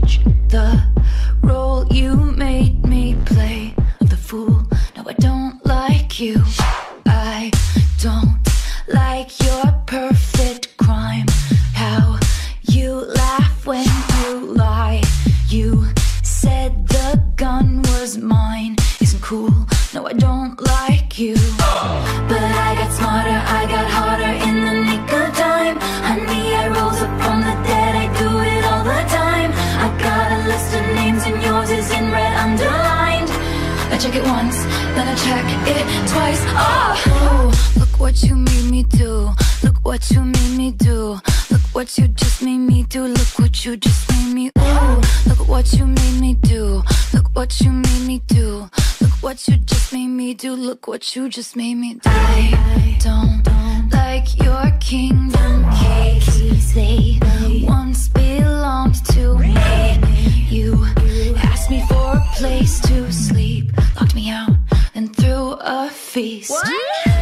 the role you made me play of the fool. No, I don't like you. I don't like your perfect crime. How you laugh when you lie. You said the gun was mine. Isn't cool. No, I don't like you. Then I check it twice. Oh, look what you made me do. Look what you made me do. Look what you just made me do. Look what you just made me. Ooh, look what you made me do. Look what you made me do. Look what you just made me do. Look what you just made me do. I don't like your kingdom keys. They once belonged to me. You asked me for a place a feast. The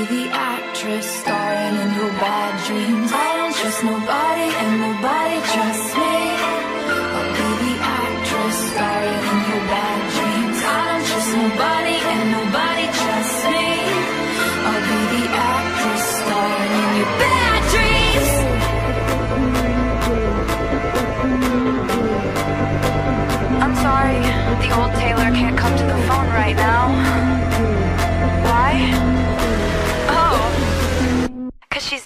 Be the actress starring in your bad dreams. I don't trust nobody and nobody trusts me. I'll be the actress starring in your bad dreams. I don't trust nobody and nobody trusts me. I'll be the actress starring in your bad dreams. I'm sorry, the old Taylor can't come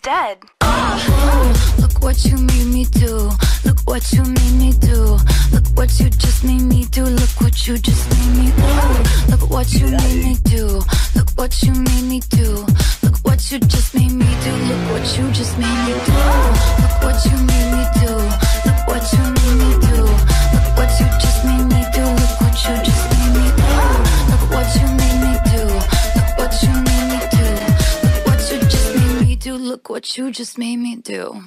dead. Oh, look what you made me do. Look what you made me do. Look what you just made me do. Look what you just made me do. Look what you made me do. Look what you made me do. Look what you just made me do. Look what you just made me do. Look what what you just made me do.